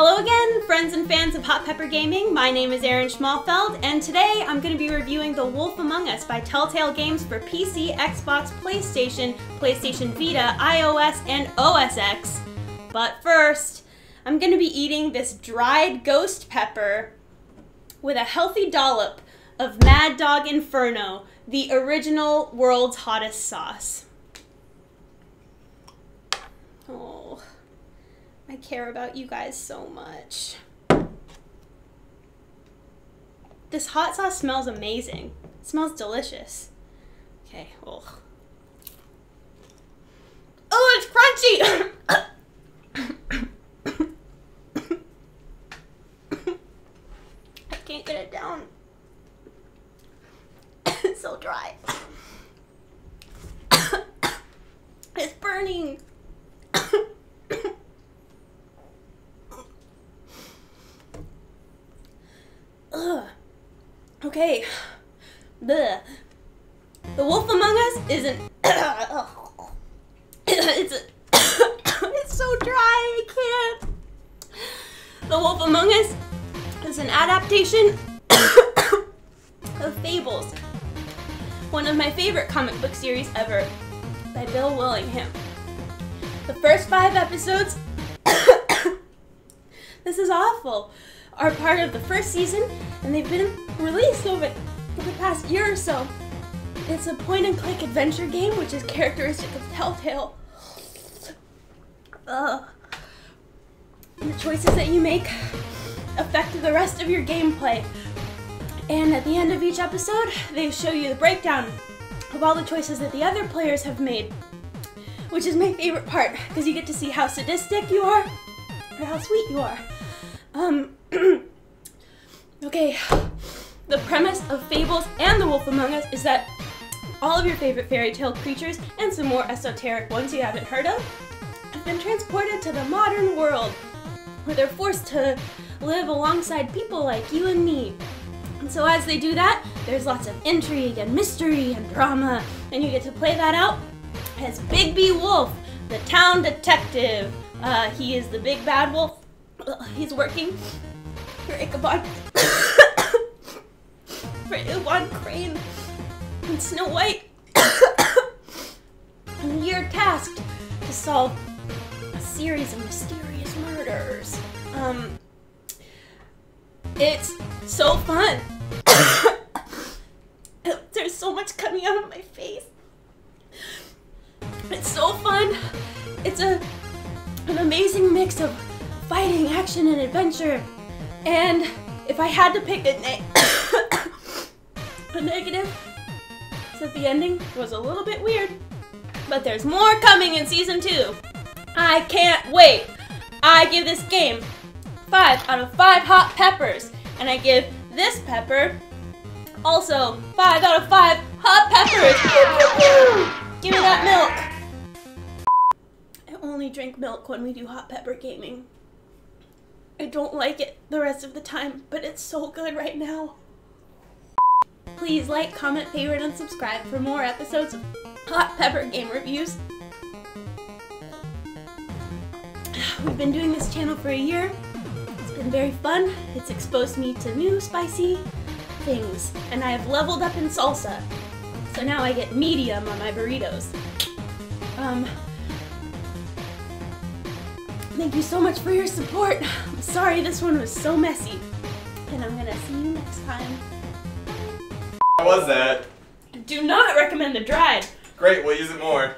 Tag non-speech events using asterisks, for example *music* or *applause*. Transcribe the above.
Hello again, friends and fans of Hot Pepper Gaming. My name is Erin Schmalfeld, and today I'm going to be reviewing The Wolf Among Us by Telltale Games for PC, Xbox, PlayStation, PlayStation Vita, iOS, and OS X. But first, I'm going to be eating this dried ghost pepper with a healthy dollop of Mad Dog Inferno, the original world's hottest sauce. Oh, I care about you guys so much. This hot sauce smells amazing. It smells delicious. Okay, oh. Oh, it's crunchy! *coughs* I can't get it down. *coughs* it's so dry. *coughs* it's burning. Ugh. Okay. Bleh. The Wolf Among Us isn't. *coughs* it's a, *coughs* it's so dry. I can't. The Wolf Among Us is an adaptation *coughs* of Fables, one of my favorite comic book series ever, by Bill Willingham. The first five episodes. this is awful are part of the first season, and they've been released over the past year or so. It's a point and click adventure game, which is characteristic of Telltale. Ugh. The choices that you make affect the rest of your gameplay. And at the end of each episode, they show you the breakdown of all the choices that the other players have made, which is my favorite part because you get to see how sadistic you are or how sweet you are. Um, *clears throat* okay, the premise of Fables and The Wolf Among Us is that all of your favorite fairy tale creatures and some more esoteric ones you haven't heard of have been transported to the modern world where they're forced to live alongside people like you and me. And so as they do that, there's lots of intrigue and mystery and drama, and you get to play that out as Bigby Wolf, the town detective. Uh, he is the big bad wolf he's working for Ichabod. *coughs* for Ichabod Crane and Snow White. *coughs* and you're tasked to solve a series of mysterious murders. Um, it's so fun. *coughs* There's so much coming out of my face. It's so fun. It's a an amazing mix of fighting, action, and adventure. And if I had to pick a, ne *coughs* a negative, that the ending was a little bit weird. But there's more coming in season two. I can't wait. I give this game five out of five hot peppers, and I give this pepper also five out of five hot peppers. Give me that milk. I only drink milk when we do hot pepper gaming. I don't like it the rest of the time, but it's so good right now. Please like, comment, favorite, and subscribe for more episodes of Hot Pepper Game Reviews. *sighs* We've been doing this channel for a year. It's been very fun. It's exposed me to new spicy things, and I have leveled up in salsa. So now I get medium on my burritos. Um, Thank you so much for your support. I'm sorry this one was so messy. And I'm gonna see you next time. How was that? Do not recommend the dried. Great, we'll use it more.